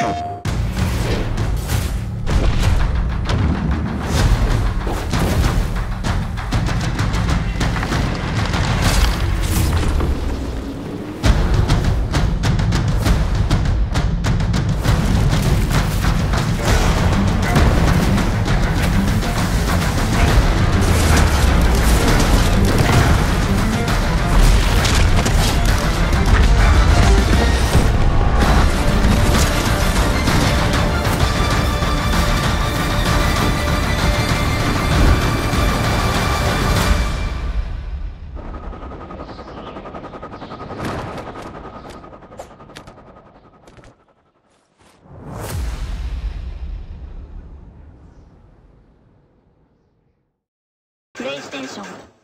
you station.